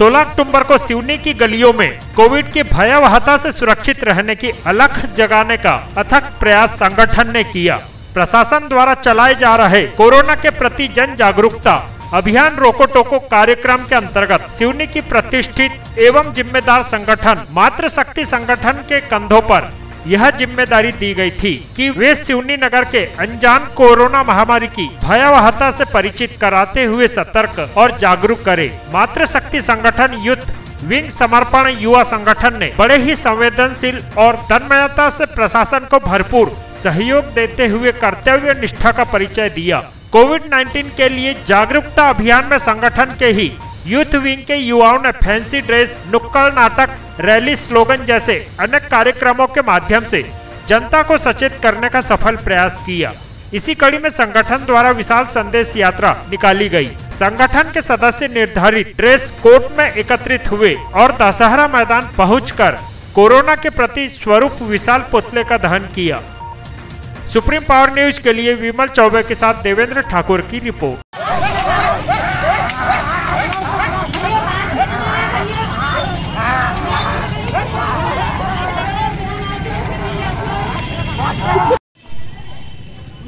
16 अक्टूबर को सिवनी की गलियों में कोविड की भयावहता से सुरक्षित रहने की अलख जगाने का अथक प्रयास संगठन ने किया। प्रशासन द्वारा चलाए जा रहे कोरोना के प्रति जन जागरूकता अभियान रोको टोको कार्यक्रम के अंतर्गत सिवनी की प्रतिष्ठित एवं जिम्मेदार संगठन मातृ शक्ति संगठन के कंधों पर यह ज़िम्मेदारी दी गई थी कि वे सिवनी नगर के अनजान कोरोना महामारी की भयावहता से परिचित कराते हुए सतर्क और जागरूक करे। मातृ शक्ति संगठन युद्ध, विंग समर्पण युवा संगठन ने बड़े ही संवेदनशील और तन्मयता से प्रशासन को भरपूर सहयोग देते हुए कर्तव्य निष्ठा का परिचय दिया। कोविड 19 के लिए जागरूकता अभियान में संगठन के ही यूथ विंग के युवाओं ने फैंसी ड्रेस नुक्कड़ नाटक रैली स्लोगन जैसे अनेक कार्यक्रमों के माध्यम से जनता को सचेत करने का सफल प्रयास किया। इसी कड़ी में संगठन द्वारा विशाल संदेश यात्रा निकाली गई। संगठन के सदस्य निर्धारित ड्रेस कोड में एकत्रित हुए और दशहरा मैदान पहुंचकर कोरोना के प्रति स्वरूप विशाल पुतले का दहन किया। सुप्रीम पावर न्यूज़ के लिए विमल चौबे के साथ देवेंद्र ठाकुर की रिपोर्ट।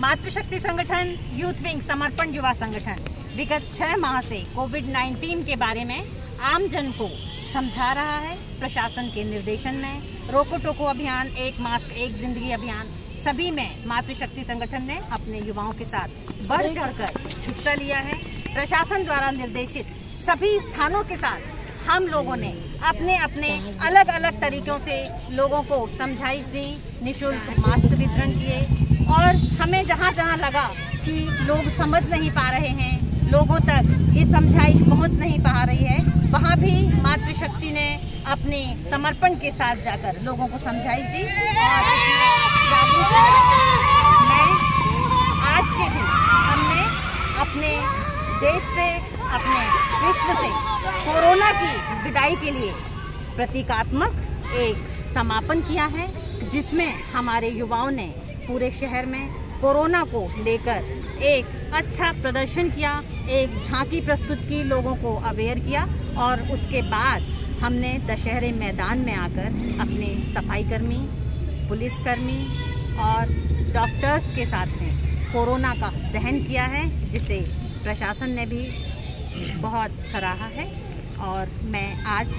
मातृशक्ति संगठन, यूथ विंग, समर्पण युवा संगठन। विगत छह माह से कोविड 19 के बारे में आम जन को समझा रहा है। प्रशासन के निर्देशन में रोको टोको अभियान, एक मास्क, एक ज़िंदगी अभियान, सभी में मातृशक्ति संगठन ने अपने युवाओं के साथ बढ़ चढ़कर हिस्सा लिया है। प्रशासन द्वारा निर्देशित सभी स्थानों के साथ हम लोगों ने अपने अपने अलग अलग तरीकों से लोगों को समझाइश दी, निशुल्क मास्क वितरण किए और हमें जहाँ जहाँ लगा कि लोग समझ नहीं पा रहे हैं, लोगों तक ये समझाइश पहुँच नहीं पा रही है, वहाँ भी मातृशक्ति ने अपने समर्पण के साथ जाकर लोगों को समझाइश दी और मैं आज के दिन हमने अपने देश से अपने विश्व से कोरोना की विदाई के लिए प्रतीकात्मक एक समापन किया है, जिसमें हमारे युवाओं ने पूरे शहर में कोरोना को लेकर एक अच्छा प्रदर्शन किया, एक झांकी प्रस्तुत की, लोगों को अवेयर किया और उसके बाद हमने दशहरे मैदान में आकर अपने सफ़ाई कर्मी पुलिसकर्मी और डॉक्टर्स के साथ में कोरोना का दहन किया है, जिसे प्रशासन ने भी बहुत सराहा है और मैं आज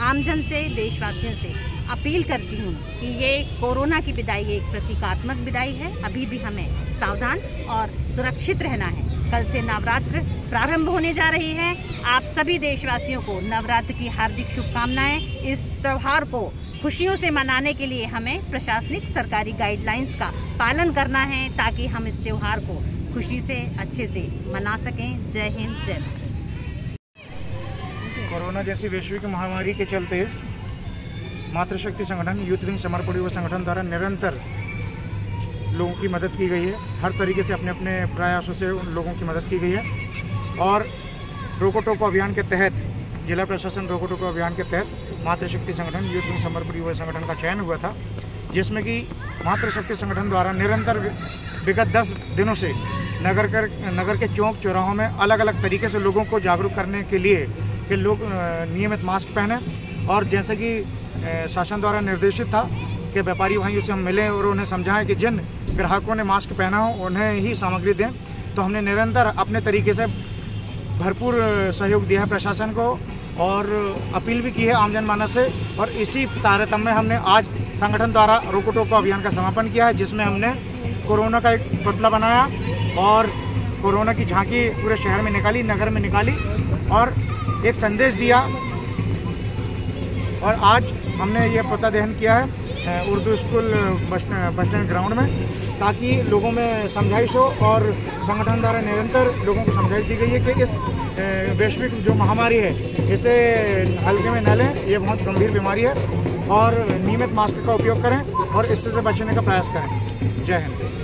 आमजन से, देशवासियों से अपील करती हूँ कि ये कोरोना की विदाई एक प्रतीकात्मक विदाई है। अभी भी हमें सावधान और सुरक्षित रहना है। कल से नवरात्र प्रारंभ होने जा रही है। आप सभी देशवासियों को नवरात्र की हार्दिक शुभकामनाएँ। इस त्यौहार को खुशियों से मनाने के लिए हमें प्रशासनिक सरकारी गाइडलाइंस का पालन करना है ताकि हम इस त्यौहार को खुशी से, अच्छे से मना सकें। जय हिंद, जय कोरोना जैसी वैश्विक महामारी के चलते मातृशक्ति संगठन, यूथ विंग समर्पण युवा संगठन द्वारा निरंतर लोगों की मदद की गई है। हर तरीके से अपने अपने प्रयासों से उन लोगों की मदद की गई है। और रोको टोको अभियान के तहत, जिला प्रशासन रोको टोको अभियान के तहत मातृशक्ति संगठन, यूथ विंग समर्पण युवा संगठन का चयन हुआ था, जिसमें कि मातृशक्ति संगठन द्वारा निरंतर विगत दस दिनों से नगर कर, नगर के चौक चौराहों में अलग अलग तरीके से लोगों को जागरूक करने के लिए कि लोग नियमित मास्क पहने। और जैसे कि शासन द्वारा निर्देशित था कि व्यापारी भाइयों से हम मिलें और उन्हें समझाएँ कि जिन ग्राहकों ने मास्क पहना हो, उन्हें ही सामग्री दें। तो हमने निरंतर अपने तरीके से भरपूर सहयोग दिया है प्रशासन को और अपील भी की है आमजन मानस से। और इसी तारतम्य में हमने आज संगठन द्वारा रोको टोको अभियान का समापन किया है, जिसमें हमने कोरोना का एक पुतला बनाया और कोरोना की झांकी पूरे शहर में निकाली, नगर में निकाली और एक संदेश दिया। और आज हमने ये पता दहन किया है Urdu school bus stand ground में, ताकि लोगों में समझाइश हो और संगठन द्वारा निरंतर लोगों को समझाइश दी गई है कि इस वैश्विक जो महामारी है, इसे हल्के में न लें, ये बहुत गंभीर बीमारी है। और नियमित मास्क का उपयोग करें और इससे बचने का प्रयास करें। जय हिंद।